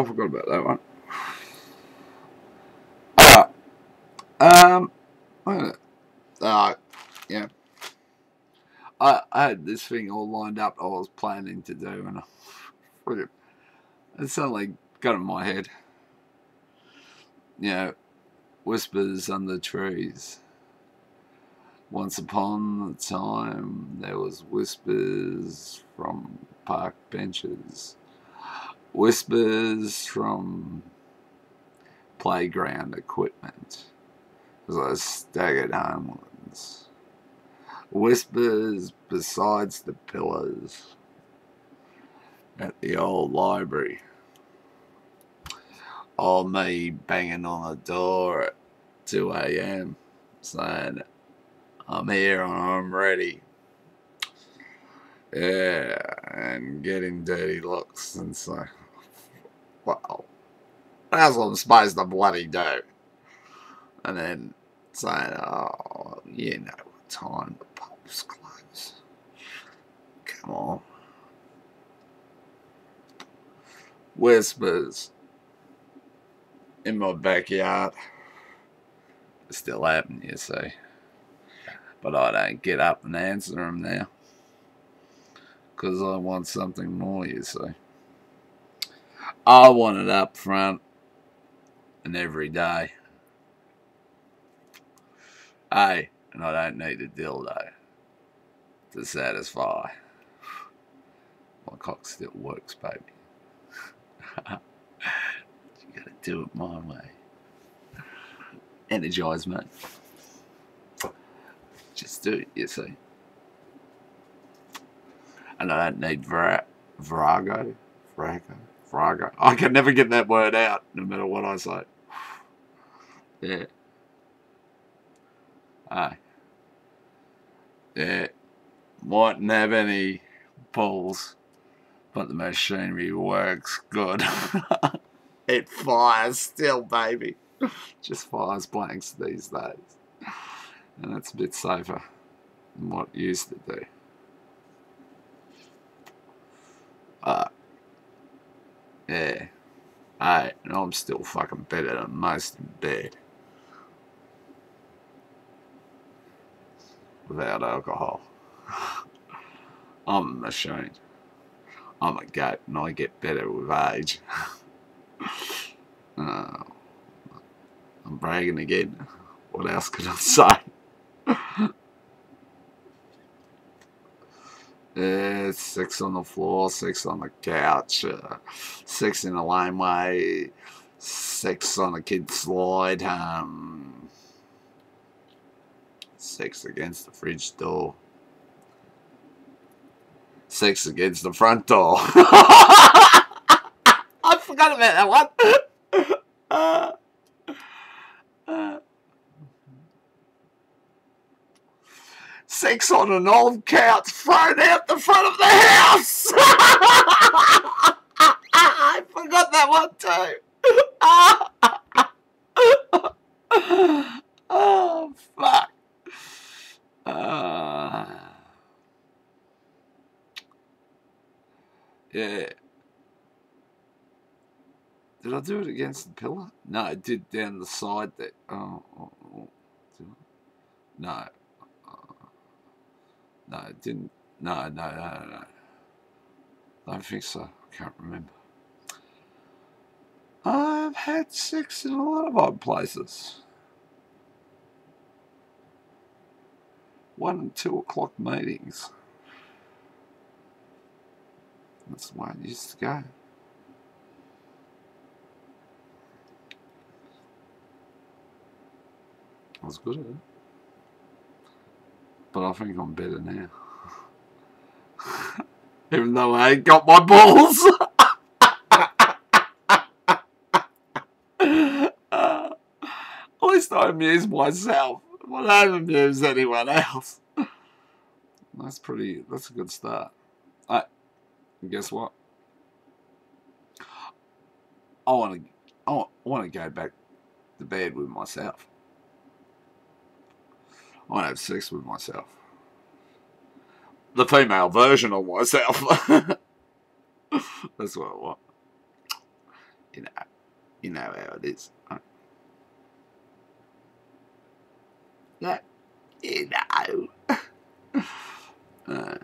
I forgot about that one. Alright. Um, uh, yeah. I, I had this thing all lined up I was planning to do, and I, it suddenly got in my head. You know, whispers under trees. Once upon a time, there was whispers from park benches, whispers from playground equipment as I staggered homewards, whispers besides the pillars at the old library. Old me banging on the door at 2 a.m. saying, I'm here and I'm ready. Yeah, and getting dirty looks and so, well, that's what I'm bloody do. And then saying, oh, you know what time the pub's close. Come on. Whispers in my backyard. Still happen, you see but I don't get up and answer them now because I want something more, you see. I want it up front and every day. Hey, and I don't need a dildo to satisfy. My cock still works, baby. you gotta do it my way. Energize, mate. Just do it, you see. And I don't need Vira- Virago. Virago. Virago. Oh, I can never get that word out, no matter what I say. Yeah. Aye. Yeah. Mightn't have any pulls, but the machinery works good. it fires still, baby. Just fires blanks these days and that's a bit safer than what it used to do. Uh, yeah. And I'm still fucking better than most in bed. Without alcohol. I'm a machine. I'm a goat and I get better with age. oh, I'm bragging again. What else could I say? Uh, six on the floor, six on the couch, uh, six in the laneway, six on the kid's slide, um, six against the fridge door, six against the front door. I forgot about that one. Uh, six on an old couch thrown out the front of the house. I forgot that one too. oh fuck. Uh, yeah. Did I do it against the pillar? No, I did down the side there. Oh, oh, oh. No. No, it didn't. No, no, no, no. I don't think so. I can't remember. I've had sex in a lot of odd places. One and two o'clock meetings. That's the way it used to go. I was good at it. But I think I'm better now. Even though I ain't got my balls. Uh, at least I amuse myself. I don't amuse anyone else. That's pretty, that's a good start. I, guess what? I want to, I want to go back to bed with myself. I want to have sex with myself. The female version of myself. That's what I want. You know, you know how it is. Yeah, you know. uh,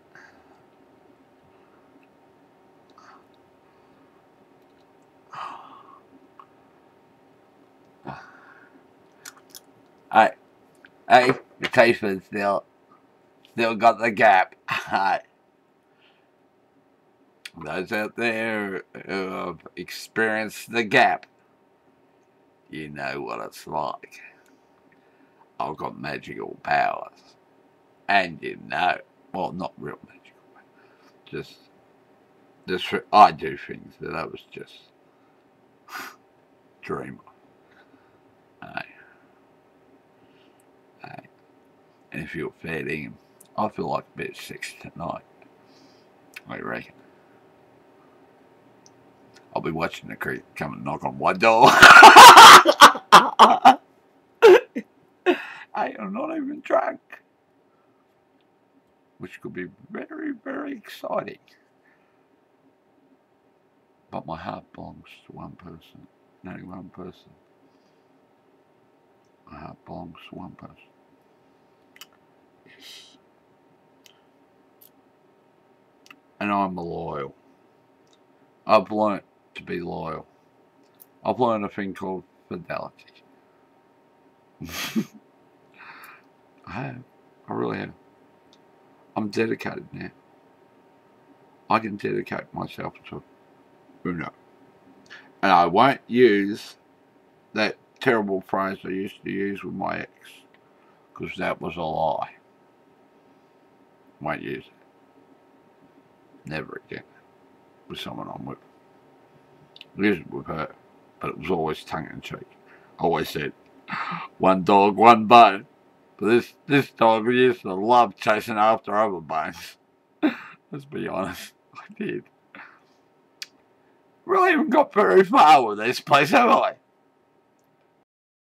Hey, hey, the Tasteman still, still got the gap. Those out there who have experienced the gap, you know what it's like. I've got magical powers. And you know, well, not real magical, just, just, I do things that I was just dream And if you're fair him, I feel like a bit sex tonight. I reckon. I'll be watching the creep come and knock on my door. I am not even drunk. Which could be very, very exciting. But my heart belongs to one person. Only one person. My heart belongs to one person. And I'm loyal. I've learnt to be loyal. I've learned a thing called fidelity. I have. I really have. I'm dedicated now. I can dedicate myself to Uno. And I won't use that terrible phrase I used to use with my ex. Because that was a lie. Won't use it. Never again. With someone I'm with. Use it with her. But it was always tongue in cheek. Always said, one dog, one bone. But this, this dog used to love chasing after other bones. Let's be honest. I did. Really haven't got very far with this place, have I?